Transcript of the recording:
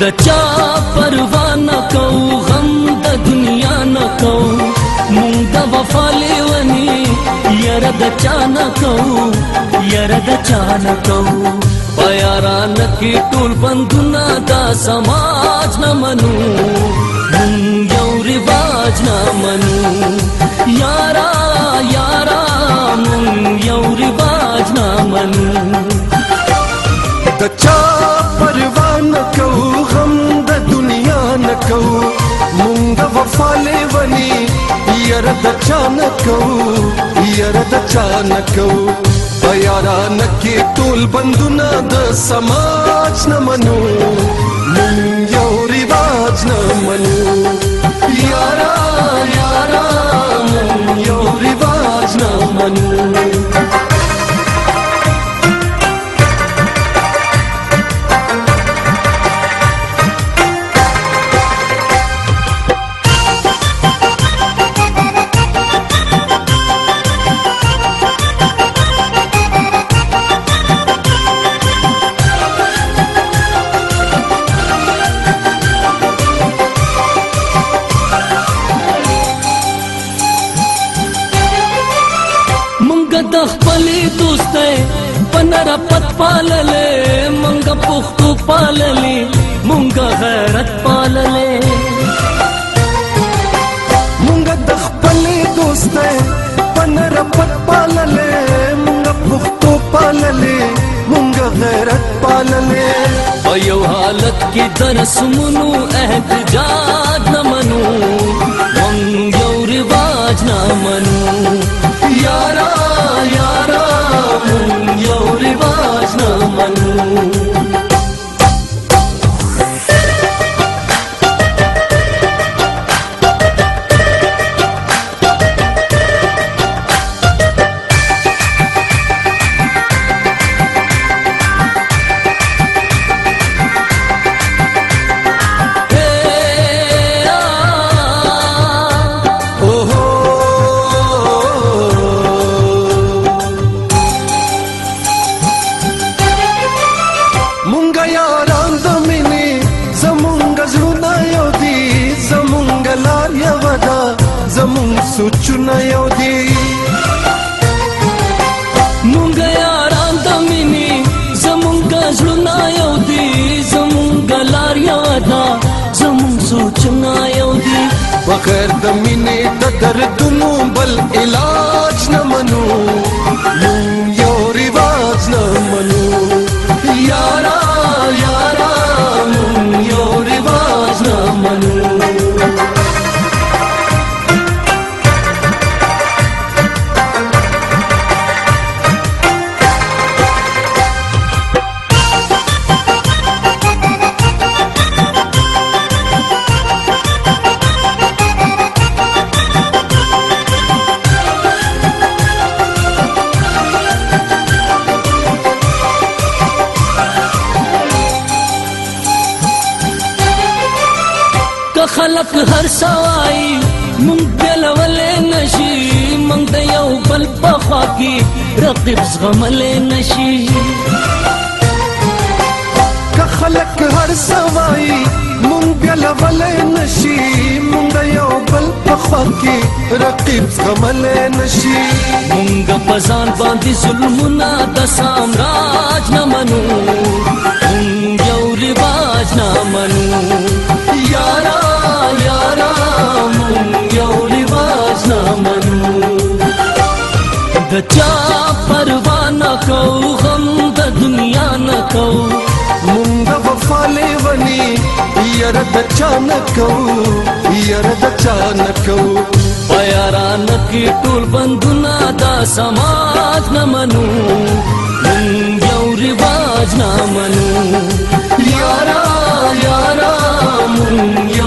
د چا پروا نه کو غم د دنیا نه کو مونږ د وفا لیونی ير د چا نه کو ير د چا نه کو پیاران کی ټول بندونه دا سماج نه منو مونږ یو رواج نه منو د چان کو یاره د چان کو په یاران کې ټول بندونه د سماج نه منو مونږ पालले मुंग पुख्तु पालले मुंग गैरत पालले मुंग दखपले दोस्ते पनरपत पालले मुंग पुख्तु पालले मुंग गैरत पालले अयो हालत की दर सुमनु एहतजाज न मनु मंग यो रिवाज न मनू مون سوچونه یو دی مونږ یاران د مینې زمونږ ژوند یو دی زمونږ لار یادا زمونږ سوچونه یو دی بغیر د مینې د دردونو بل علاج نه منو خلق هر سوای مونږ دلولې نشي مونږ د یو بل په خوا کې رقیب زغملې نشي که خلق هر سوای مونږ دلولې نشي مونږ د یو بل په خوا کې رقیب زغملې نشي مونږ په ځان باندې ظلمونه د سامراج نه منو مونږ یو رواج نه منو د چا پروا نه کو غم د دنیا نه کو مونږ په فالې ونی یار د چا نه کو یار د چا نه کو پیاران کې ټول بندونه دا سماج نه منو مونږ یو رواج نه منو یارا یارا مونږ